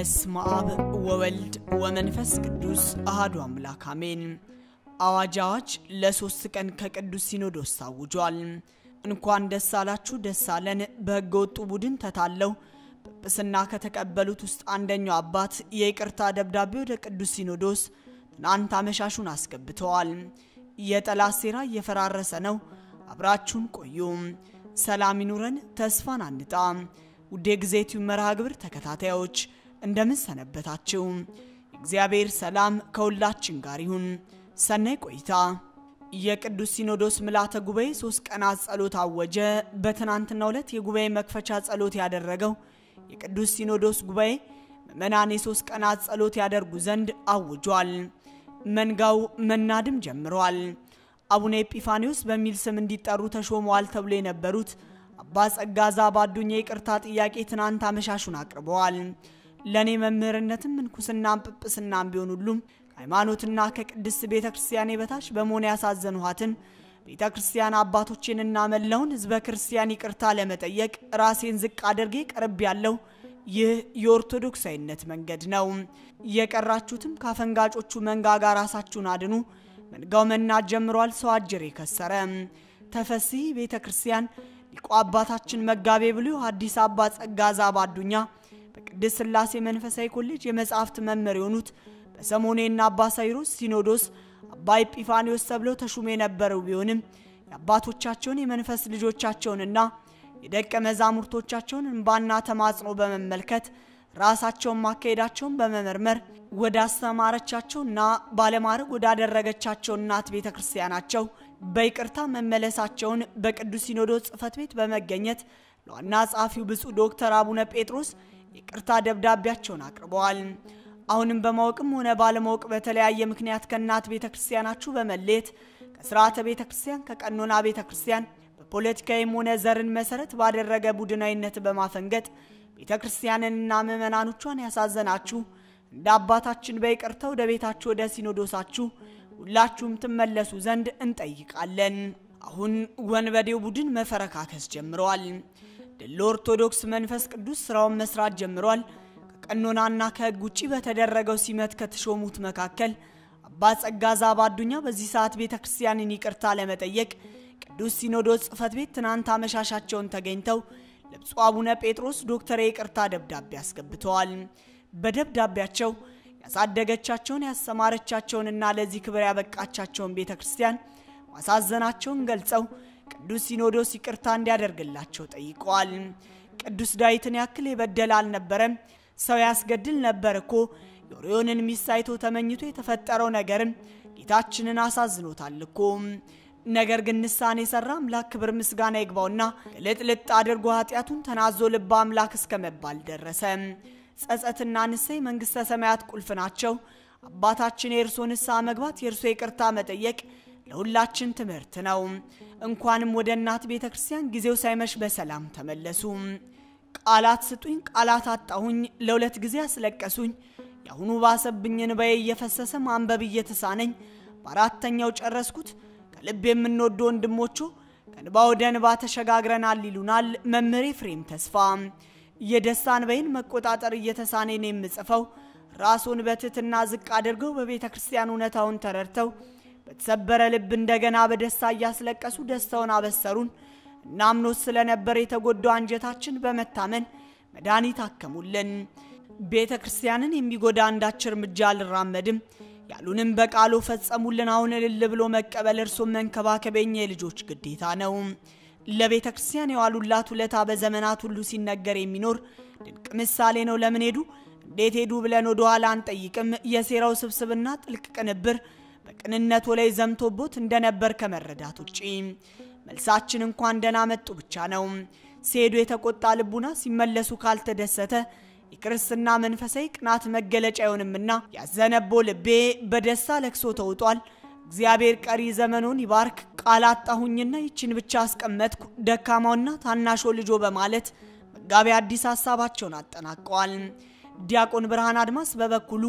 በስመ አብ ወወልድ ወመንፈስ ቅዱስ አሃዱ አምላክ አሜን። አዋጅ አዋጅ ለሶስት ቀን ከቅዱስ ሲኖዶስ ታውጇል። እንኳን ደስ አላችሁ ደስ አለን። በሕገ ወጡ ቡድን ተታለው ጵጵስና ከተቀበሉት ውስጥ አንደኛው አባት የይቅርታ ደብዳቤ ወደ ቅዱስ ሲኖዶስ ትናንት አመሻሹን አስገብተዋል። የጠላት ሴራ እየፈራረሰ ነው። አብራችሁን ቆዩ። ሰላም ይኑረን፣ ተስፋን አንጣ። ውድ የጊዜቲው መርሃ ግብር ተከታታዮች እንደምን ሰነበታችሁ? የእግዚአብሔር ሰላም ከሁላችን ጋር ይሁን። ሰናይ ቆይታ። የቅዱስ ሲኖዶስ ምልዓተ ጉባኤ ሶስት ቀናት ጸሎት አወጀ። በትናንትናው ዕለት የጉባኤ መክፈቻ ጸሎት ያደረገው የቅዱስ ሲኖዶስ ጉባኤ ምዕመናን የሶስት ቀናት ጸሎት ያደርጉ ዘንድ አውጇል። መንጋው መናድም ጀምረዋል። አቡነ ኤጲፋኒዎስ በሚል ስም እንዲጠሩ ተሾመዋል ተብሎ የነበሩት አባ ጸጋዛ ባዱኛ የይቅርታ ጥያቄ ትናንት አመሻሹን አቅርበዋል። ለእኔ መምህርነትም ምንኩስናም ጵጵስናም ቢሆን ሁሉም ከሃይማኖትና ከቅድስት ቤተ ክርስቲያኔ በታች በመሆን ያሳዘንኋትን ቤተ ክርስቲያን አባቶቼንና መላውን ሕዝበ ክርስቲያን ይቅርታ ለመጠየቅ ራሴን ዝቅ አድርጌ ቀርብ ያለው ይህ የኦርቶዶክሳዊነት መንገድ ነው። የቀራችሁትም ካፈንጋጮቹ መንጋጋ ራሳችሁን አድኑ። መንጋው መናድ ጀምሯል። ሰው አጀር የከሰረ ተፈሲ ቤተ ክርስቲያን ሊቁ አባታችን መጋቤ ብሉይ ሐዲስ አባ ጸጋ ዘአብ አዱኛ በቅድስት ሥላሴ መንፈሳዊ ኮሌጅ የመጻሕፍት መምህር የሆኑት በሰሞኑ በእነ አባ ሳዊሮስ ሲኖዶስ አባ ኤጲፋኒዎስ ተብለው ተሹሞ የነበረው ቢሆንም የአባቶቻቸውን የመንፈስ ልጆቻቸውንና የደቀ መዛሙርቶቻቸውን እንባና ተማጽኖ በመመልከት ራሳቸውን ማካሄዳቸውን በመመርመር ወደ አስተማረቻቸውና ባለማድረግ ወዳደረገቻቸው እናት ቤተ ክርስቲያናቸው በይቅርታ መመለሳቸውን በቅዱስ ሲኖዶስ ጽሕፈት ቤት በመገኘት ለዋና ጸሐፊው ብፁዕ ዶክተር አቡነ ጴጥሮስ የይቅርታ ደብዳቤያቸውን አቅርበዋል። አሁንም በማወቅም ሆነ ባለማወቅ በተለያየ ምክንያት ከእናት ቤተ ክርስቲያናችሁ በመለየት ከስርዓተ ቤተ ክርስቲያን ከቀኖና ቤተ ክርስቲያን በፖለቲካዊም ሆነ ዘርን መሰረት ባደረገ ቡድናዊነት በማፈንገጥ ቤተ ክርስቲያንንና ምዕመናኖቿን ያሳዘናችሁ እንደ አባታችን በይቅርታ ወደ ቤታችሁ ወደ ሲኖዶሳችሁ ሁላችሁም ትመለሱ ዘንድ እንጠይቃለን። አሁን ወንበዴው ቡድን መፈረካከስ ጀምረዋል። ድል ኦርቶዶክስ መንፈስ ቅዱስ ስራውን መስራት ጀምሯል። ከቀኖናና ከሕግ ውጭ በተደረገው ሲመት ከተሾሙት መካከል አባ ጸጋዛ ባዱኛ በዚህ ሰዓት ቤተ ክርስቲያንን ይቅርታ ለመጠየቅ ቅዱስ ሲኖዶስ ጽሕፈት ቤት ትናንት አመሻሻቸውን ተገኝተው ለብፁዕ አቡነ ጴጥሮስ ዶክተር የይቅርታ ደብዳቤ አስገብተዋል። በደብዳቤያቸው ያሳደገቻቸውን ያሰማረቻቸውንና ለዚህ ክብር ያበቃቻቸውን ቤተ ክርስቲያን ማሳዘናቸውን ገልጸው ቅዱስ ሲኖዶስ ይቅርታ እንዲያደርግላቸው ጠይቀዋል። ቅዱስ ዳዊትን ያክል የበደለ አልነበረም፣ ሰው ያስገድል ነበር እኮ የኦርዮንን ሚስት አይቶ ተመኝቶ የተፈጠረው ነገርም ጌታችንን አሳዝኖታል እኮ ነገር ግን ንስሐን የሰራ አምላክ ክብር ምስጋና ይግባውና ቅልጥልጥ አድርጎ ኃጢአቱን ተናዞ ልበ አምላክ እስከ መባል ደረሰ። ጸጸትና ንስሐ መንግሥተ ሰማያት ቁልፍ ናቸው። አባታችን የእርሶ ንስሐ መግባት፣ የእርሶ ይቅርታ መጠየቅ ለሁላችን ትምህርት ነው። እንኳንም ወደ እናት ቤተ ክርስቲያን ጊዜው ሳይመሽ በሰላም ተመለሱ። ቃላት ስጡኝ፣ ቃላት አጣሁኝ፣ ለሁለት ጊዜ አስለቀሱኝ። የአሁኑ ባሰብኝ እንባዬ እየፈሰሰ ማንበብ እየተሳነኝ በአራተኛው ጨረስኩት። ከልብ የምንወዱ ወንድሞቹ ከንባ ወደ እንባ ተሸጋግረናል ይሉናል መምህር ኤፍሬም ተስፋ። የደስታ እንባዬን መቆጣጠር እየተሳኔን የምጽፈው ራስዎን በትህትና ዝቅ አድርገው በቤተ ክርስቲያን እውነታውን ተረድተው በተሰበረ ልብ እንደገና በደስታ እያስለቀሱ ደስታውን አበሰሩን። እናምኖት ስለነበር የተጎዳው አንጀታችን በመታመን መድኃኒት አከሙልን። ቤተ ክርስቲያንን የሚጎዳ አንዳች እርምጃ አልራመድም ያሉንም በቃሉ ፈጸሙልን። አሁን እልል ብሎ መቀበል እርሶም መንከባከብ የኛ የልጆች ግዴታ ነው። ለቤተ ክርስቲያን የዋሉላት ውለታ በዘመናት ሁሉ ሲነገር የሚኖር ድንቅ ምሳሌ ነው። ለምን ሄዱ፣ እንዴት ሄዱ ብለን ወደ አንጠይቅም። የሴራው ስብስብና ጥልቅ ቅንብር በቅንነቱ ላይ ዘምቶቦት እንደነበር ከመረዳት ውጪ መልሳችን እንኳን ደህና መጡ ብቻ ነው። ሲሄዱ የተቆጣ ልቡና ሲመለሱ ካልተደሰተ የክርስትና መንፈሳዊ ቅናት መገለጫ አይሆንምና ያዘነቦ ልቤ በደስታ ለቅሶ ተውጧል። እግዚአብሔር ቀሪ ዘመኑን ይባርክ። ቃል አጣሁኝና ይችን ብቻ አስቀመጥኩ ደካማውና ታናሾ ልጆ በማለት መጋቢ አዲስ ሀሳባቸውን አጠናቀዋል። ዲያቆን ብርሃን አድማስ በበኩሉ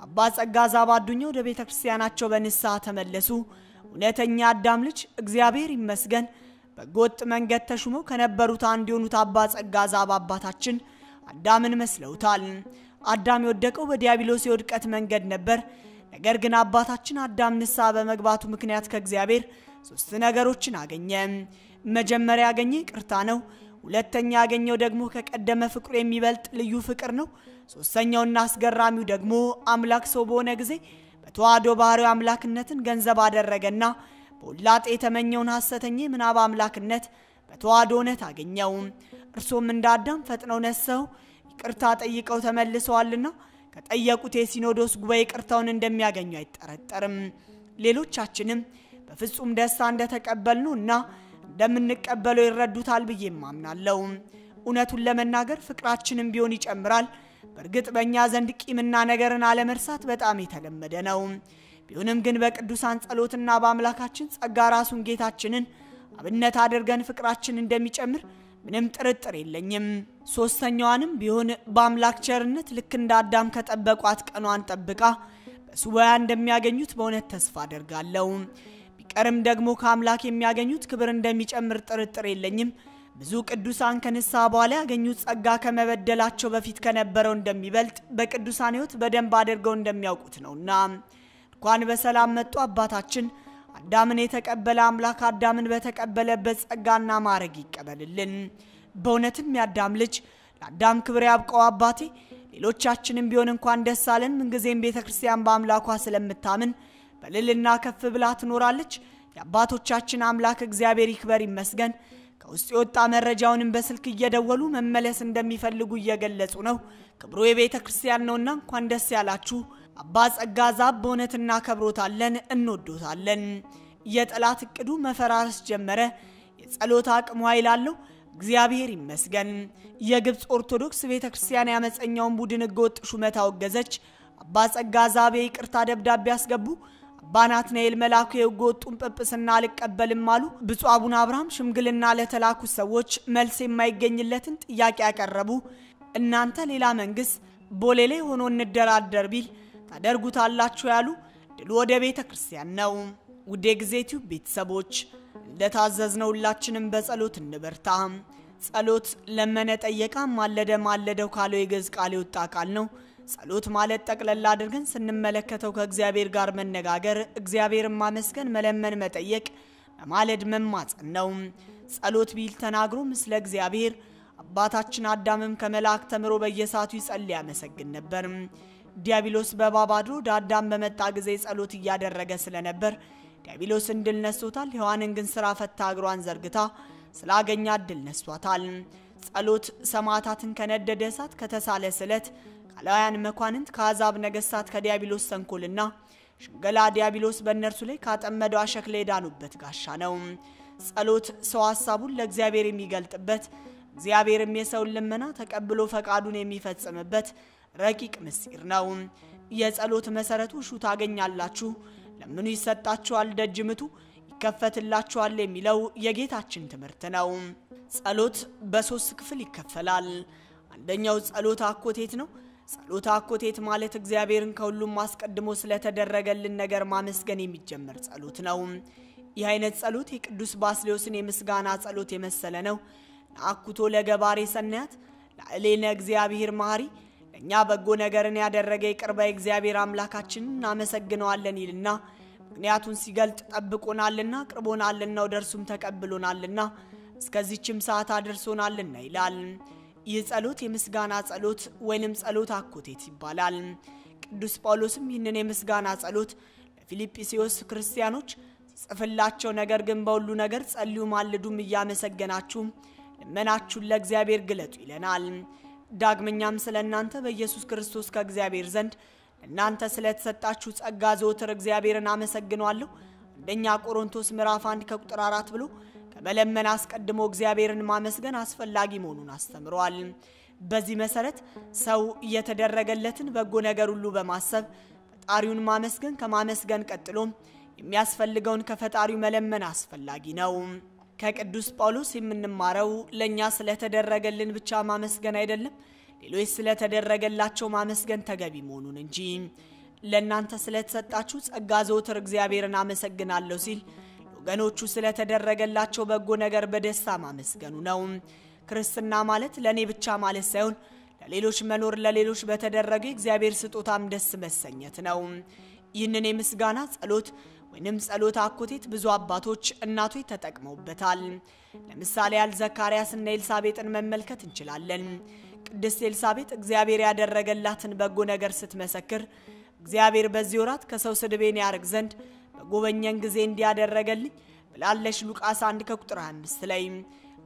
አባ ጸጋ ዛባዱኛ ወደ ቤተ ክርስቲያናቸው በንስሐ ተመለሱ። እውነተኛ አዳም ልጅ እግዚአብሔር ይመስገን በጎጥ መንገድ ተሹመው ከነበሩት አንድ የሆኑት አባ ጸጋ ዛባ አባታችን አዳምን መስለውታል። አዳም የወደቀው በዲያብሎስ የውድቀት መንገድ ነበር። ነገር ግን አባታችን አዳም ንስሐ በመግባቱ ምክንያት ከእግዚአብሔር ሶስት ነገሮችን አገኘ። መጀመሪያ ያገኘ ይቅርታ ነው። ሁለተኛ ያገኘው ደግሞ ከቀደመ ፍቅሩ የሚበልጥ ልዩ ፍቅር ነው። ሶስተኛውና አስገራሚው ደግሞ አምላክ ሰው በሆነ ጊዜ በተዋህዶ ባህሪው አምላክነትን ገንዘብ አደረገና በውላጤ የተመኘውን ሐሰተኛ የምናብ አምላክነት በተዋህዶ እውነት አገኘው። እርሶም እንደ አዳም ፈጥነው ነሰው ይቅርታ ጠይቀው ተመልሰዋልና ከጠየቁት የሲኖዶስ ጉባኤ ይቅርታውን እንደሚያገኙ አይጠረጠርም። ሌሎቻችንም በፍጹም ደስታ እንደተቀበልነው እና እንደምንቀበለው ይረዱታል ብዬ ማምናለው። እውነቱን ለመናገር ፍቅራችንም ቢሆን ይጨምራል። በእርግጥ በእኛ ዘንድ ቂምና ነገርን አለመርሳት በጣም የተለመደ ነው። ቢሆንም ግን በቅዱሳን ጸሎትና በአምላካችን ጸጋ ራሱን ጌታችንን አብነት አድርገን ፍቅራችን እንደሚጨምር ምንም ጥርጥር የለኝም። ሶስተኛዋንም ቢሆን በአምላክ ቸርነት ልክ እንደ አዳም ከጠበቋት ቀኗን ጠብቃ በሱባኤ እንደሚያገኙት በእውነት ተስፋ አደርጋለሁ። ቢቀርም ደግሞ ከአምላክ የሚያገኙት ክብር እንደሚጨምር ጥርጥር የለኝም። ብዙ ቅዱሳን ከንስሐ በኋላ ያገኙት ጸጋ ከመበደላቸው በፊት ከነበረው እንደሚበልጥ በቅዱሳን ሕይወት በደንብ አድርገው እንደሚያውቁት ነውና እንኳን በሰላም መጡ አባታችን አዳምን የተቀበለ አምላክ አዳምን በተቀበለበት ጸጋና ማዕረግ ይቀበልልን። በእውነትም ያዳም ልጅ ለአዳም ክብር ያብቀው አባቴ። ሌሎቻችንም ቢሆን እንኳን ደስ አለን። ምንጊዜም ቤተ ክርስቲያን በአምላኳ ስለምታምን በልልና ከፍ ብላ ትኖራለች። የአባቶቻችን አምላክ እግዚአብሔር ይክበር ይመስገን። ከውስጥ የወጣ መረጃውንም በስልክ እየደወሉ መመለስ እንደሚፈልጉ እየገለጹ ነው። ክብሩ የቤተ ክርስቲያን ነውና እንኳን ደስ ያላችሁ። አባ ጸጋ ዛብ በእውነት እናከብሮታለን፣ እንወዶታለን። የጠላት እቅዱ መፈራረስ ጀመረ። የጸሎት አቅሙ ኃይል አለው። እግዚአብሔር ይመስገን። የግብፅ ኦርቶዶክስ ቤተ ክርስቲያን ያመፀኛውን ቡድን ህገወጥ ሹመት አወገዘች። አባ ጸጋ ዛቤ ይቅርታ ደብዳቤ አስገቡ። አባ ናትናኤል መላኩ የህገ ወጡን ጵጵስና አልቀበልም አሉ። ብፁዕ አቡነ አብርሃም ሽምግልና ለተላኩት ሰዎች መልስ የማይገኝለትን ጥያቄ ያቀረቡ። እናንተ ሌላ መንግስት ቦሌ ላይ ሆኖ እንደራደር ቢል ታደርጉታላችሁ ያሉ። ድሉ ወደ ቤተ ክርስቲያን ነው። ውዴ ጊዜ ቲዩብ ቤተሰቦች እንደታዘዝነው ሁላችንም በጸሎት እንበርታ። ጸሎት ለመነ፣ ጠየቃ፣ ማለደ፣ ማለደው ካለው የግዕዝ ቃል የወጣ ቃል ነው። ጸሎት ማለት ጠቅለላ አድርገን ስንመለከተው ከእግዚአብሔር ጋር መነጋገር፣ እግዚአብሔርን ማመስገን፣ መለመን፣ መጠየቅ፣ መማለድ፣ መማጸን ነው። ጸሎት ቢል ተናግሮ ምስለ እግዚአብሔር አባታችን አዳምም ከመልአክ ተምሮ በየሰዓቱ ይጸልይ ያመሰግን ነበር። ዲያብሎስ አድሮ ወደ በመጣ ጊዜ ጸሎት እያደረገ ስለነበር ዲያብሎስን ድል ነስቶታል። ሔዋንን ግን ስራ ፈታ እግሯን ዘርግታ ስላገኛት ድል ነስቷታል። ጸሎት ሰማዕታትን ከነደደ እሳት ከተሳለ ስለት ካላውያን መኳንንት ከአሕዛብ ነገሥታት ከዲያብሎስ ተንኮልና ሽንገላ ዲያብሎስ በእነርሱ ላይ ካጠመደው አሸክላ የዳኑበት ጋሻ ነው። ጸሎት ሰው ሐሳቡን ለእግዚአብሔር የሚገልጥበት እግዚአብሔርም የሰውን ልመና ተቀብሎ ፈቃዱን የሚፈጽምበት ረቂቅ ምስጢር ነው። የጸሎት መሰረቱ ሹ ታገኛላችሁ፣ ለምኑ ይሰጣችኋል፣ ደጅ ምቱ ይከፈትላችኋል የሚለው የጌታችን ትምህርት ነው። ጸሎት በሶስት ክፍል ይከፈላል። አንደኛው ጸሎት አኮቴት ነው። ጸሎት አኮቴት ማለት እግዚአብሔርን ከሁሉም አስቀድሞ ስለተደረገልን ነገር ማመስገን የሚጀመር ጸሎት ነው። ይህ አይነት ጸሎት የቅዱስ ባስሌዎስን የምስጋና ጸሎት የመሰለ ነው። ነአኩቶ ለገባሬ ሰናያት ላዕሌነ እግዚአብሔር መሐሪ ለእኛ በጎ ነገርን ያደረገ ባይ እግዚአብሔር አምላካችንን እናመሰግነዋለን ይልና ምክንያቱን ሲገልጥ ጠብቆናልና ቅርቦናልና ወደ እርሱም ተቀብሎናልና እስከዚችም ሰዓት አድርሶናልና ይላል። ይህ ጸሎት የምስጋና ጸሎት ወይንም ጸሎት አኮቴት ይባላል። ቅዱስ ጳውሎስም ይህንን የምስጋና ጸሎት ለፊልጵስዩስ ክርስቲያኖች ሲጽፍላቸው ነገር ግን በሁሉ ነገር ጸልዩ፣ ማልዱም እያመሰገናችሁም ልመናችሁን ለእግዚአብሔር ግለጡ ይለናል። ዳግመኛም ስለ እናንተ በኢየሱስ ክርስቶስ ከእግዚአብሔር ዘንድ ለእናንተ ስለተሰጣችሁ ጸጋ ዘወትር እግዚአብሔርን አመሰግኗለሁ። አንደኛ ቆሮንቶስ ምዕራፍ 1 ከቁጥር 4 ብሎ ከመለመን አስቀድሞ እግዚአብሔርን ማመስገን አስፈላጊ መሆኑን አስተምረዋል። በዚህ መሰረት ሰው እየተደረገለትን በጎ ነገር ሁሉ በማሰብ ፈጣሪውን ማመስገን ከማመስገን ቀጥሎም የሚያስፈልገውን ከፈጣሪው መለመን አስፈላጊ ነው። ከቅዱስ ጳውሎስ የምንማረው ለእኛ ስለተደረገልን ብቻ ማመስገን አይደለም፣ ሌሎች ስለተደረገላቸው ማመስገን ተገቢ መሆኑን እንጂ። ለእናንተ ስለተሰጣችሁ ጸጋ ዘወትር እግዚአብሔርን አመሰግናለሁ ሲል ወገኖቹ ስለተደረገላቸው በጎ ነገር በደስታ ማመስገኑ ነው። ክርስትና ማለት ለእኔ ብቻ ማለት ሳይሆን ለሌሎች መኖር፣ ለሌሎች በተደረገ እግዚአብሔር ስጦታም ደስ መሰኘት ነው። ይህንን የምስጋና ጸሎት ወይንም ጸሎት አኮቴት ብዙ አባቶች፣ እናቶች ተጠቅመውበታል። ለምሳሌ ያህል ዘካርያስና ኤልሳቤጥን መመልከት እንችላለን። ቅድስት ኤልሳቤጥ እግዚአብሔር ያደረገላትን በጎ ነገር ስትመሰክር እግዚአብሔር በዚህ ወራት ከሰው ስድቤን ያርቅ ዘንድ በጎበኘን ጊዜ እንዲያደረገልኝ ብላለች። ሉቃስ 1 ከቁጥር 25 ላይ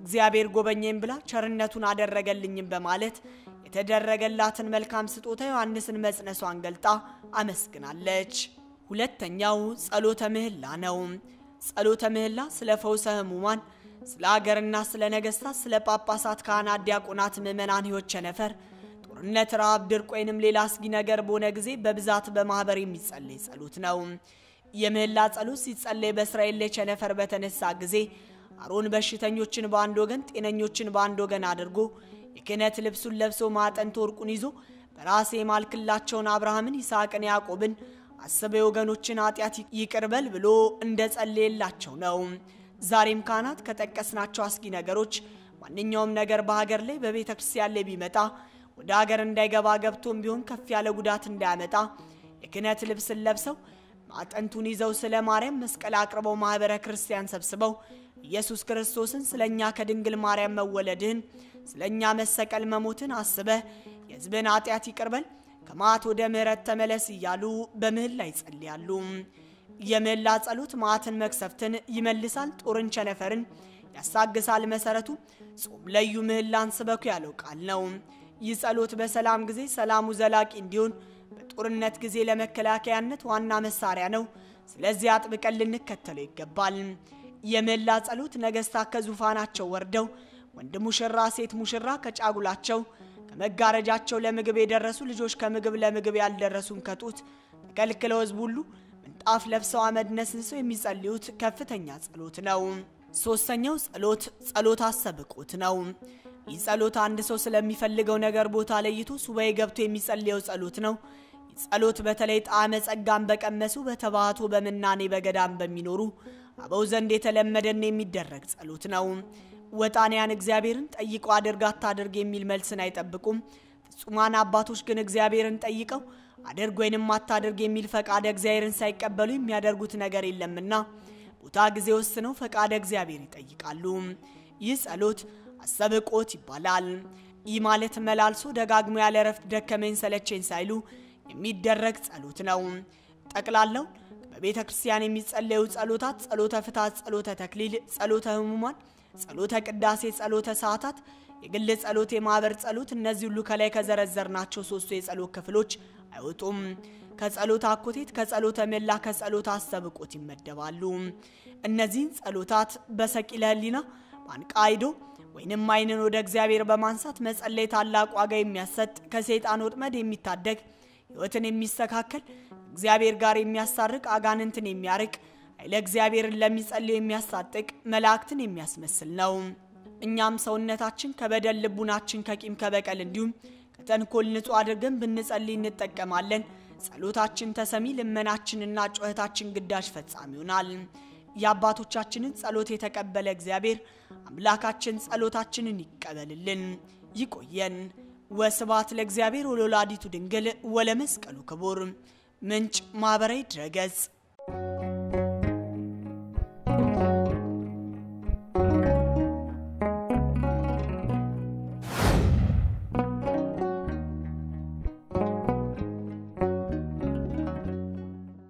እግዚአብሔር ጎበኘኝ ብላ ቸርነቱን አደረገልኝም በማለት የተደረገላትን መልካም ስጦታ ዮሐንስን መጽነሷን ገልጣ አመስግናለች። ሁለተኛው ጸሎተ ምህላ ነው። ጸሎተ ምህላ ስለ ፈውሰ ሕሙማን፣ ስለ አገርና ስለ ነገስታት፣ ስለ ጳጳሳት፣ ካህናት፣ ዲያቆናት፣ ምዕመናን ሕይወት ቸነፈር፣ ጦርነት፣ ረሃብ፣ ድርቅ ወይንም ሌላ አስጊ ነገር በሆነ ጊዜ በብዛት በማህበር የሚጸለይ ጸሎት ነው። የምህላ ጸሎት ሲጸለይ በእስራኤል ላይ ቸነፈር በተነሳ ጊዜ አሮን በሽተኞችን በአንድ ወገን ጤነኞችን በአንድ ወገን አድርጎ የክህነት ልብሱን ለብሶ ማዕጠንተ ወርቁን ይዞ በራሴ የማልክላቸውን አብርሃምን፣ ይስሐቅን፣ ያዕቆብን አስበ የወገኖችን ኃጢአት ይቅርበል ብሎ እንደ ጸለየላቸው ነው። ዛሬም ካህናት ከጠቀስናቸው አስጊ ነገሮች ማንኛውም ነገር በሀገር ላይ በቤተ ክርስቲያን ላይ ቢመጣ ወደ ሀገር እንዳይገባ ገብቶም ቢሆን ከፍ ያለ ጉዳት እንዳያመጣ የክህነት ልብስን ለብሰው ማዕጠንቱን ይዘው ስለ ማርያም መስቀል አቅርበው ማኅበረ ክርስቲያን ሰብስበው ኢየሱስ ክርስቶስን ስለ እኛ ከድንግል ማርያም መወለድህን ስለ እኛ መሰቀል መሞትን አስበህ የሕዝብን ኃጢአት ይቅርበል ከመዓት ወደ ምሕረት ተመለስ እያሉ በምህላ ይጸልያሉ። የምህላ ጸሎት መዓትን መቅሰፍትን ይመልሳል፣ ጦርን ቸነፈርን ያሳግሳል። መሰረቱ ጾም ለዩ ምህላን ስበኩ ያለው ቃል ነው። ይህ ጸሎት በሰላም ጊዜ ሰላሙ ዘላቂ እንዲሆን በጦርነት ጊዜ ለመከላከያነት ዋና መሳሪያ ነው። ስለዚህ አጥብቀን ልንከተለው ይገባል። የምህላ ጸሎት ነገስታት ከዙፋናቸው ወርደው ወንድ ሙሽራ፣ ሴት ሙሽራ ከጫጉላቸው ከመጋረጃቸው ለምግብ የደረሱ ልጆች ከምግብ ለምግብ ያልደረሱም ከጡት ተከልክለው ሕዝብ ሁሉ ምንጣፍ ለብሰው አመድ ነስንሰው የሚጸልዩት ከፍተኛ ጸሎት ነው። ሶስተኛው ጸሎት ጸሎት አሰብቆት ነው። ይህ ጸሎት አንድ ሰው ስለሚፈልገው ነገር ቦታ ለይቶ ሱባኤ ገብቶ የሚጸልየው ጸሎት ነው። ጸሎት በተለይ ጣዕመ ጸጋን በቀመሱ በተባህቶ በምናኔ በገዳም በሚኖሩ አበው ዘንድ የተለመደና የሚደረግ ጸሎት ነው። ወጣንያን እግዚአብሔርን ጠይቀው አድርግ አታድርግ የሚል መልስን አይጠብቁም። ፍጹማን አባቶች ግን እግዚአብሔርን ጠይቀው አድርግ ወይንም አታድርግ የሚል ፈቃደ እግዚአብሔርን ሳይቀበሉ የሚያደርጉት ነገር የለምና ቦታ ጊዜ ወስነው ፈቃደ እግዚአብሔር ይጠይቃሉ። ይህ ጸሎት አሰብቆት ይባላል። ይህ ማለት መላልሶ ደጋግሞ ያለ እረፍት ደከመኝ ሰለቸኝ ሳይሉ የሚደረግ ጸሎት ነው። ጠቅላላው በቤተ ክርስቲያን የሚጸለዩ ጸሎታት ጸሎተ ፍትሐት፣ ጸሎተ ተክሊል፣ ጸሎተ ሕሙማን ጸሎተ ቅዳሴ፣ ጸሎተ ሰዓታት፣ የግል ጸሎት፣ የማህበር ጸሎት፣ እነዚህ ሁሉ ከላይ ከዘረዘርናቸው ሶስቱ የጸሎት ክፍሎች አይወጡም። ከጸሎት አኮቴት፣ ከጸሎተ ምህላ፣ ከጸሎት አሰብቆት ይመደባሉ። እነዚህን ጸሎታት በሰቂለ ሕሊና በአንቃይዶ ወይንም አይንን ወደ እግዚአብሔር በማንሳት መጸለይ ታላቅ ዋጋ የሚያሰጥ ከሰይጣን ወጥመድ የሚታደግ ሕይወትን የሚስተካከል እግዚአብሔር ጋር የሚያስታርቅ አጋንንትን የሚያርቅ ኃይለ እግዚአብሔርን ለሚጸልዩ የሚያስታጥቅ መላእክትን የሚያስመስል ነው። እኛም ሰውነታችን ከበደል ልቡናችን ከቂም ከበቀል እንዲሁም ከተንኮል ንጹሕ አድርገን ብንጸልይ እንጠቀማለን። ጸሎታችን ተሰሚ፣ ልመናችንና ጩኸታችን ግዳጅ ፈጻሚ ይሆናል። የአባቶቻችንን ጸሎት የተቀበለ እግዚአብሔር አምላካችን ጸሎታችንን ይቀበልልን፣ ይቆየን። ወስብሐት ለእግዚአብሔር ወለወላዲቱ ድንግል ወለመስቀሉ ክቡር። ምንጭ ማኅበራዊ ድረገጽ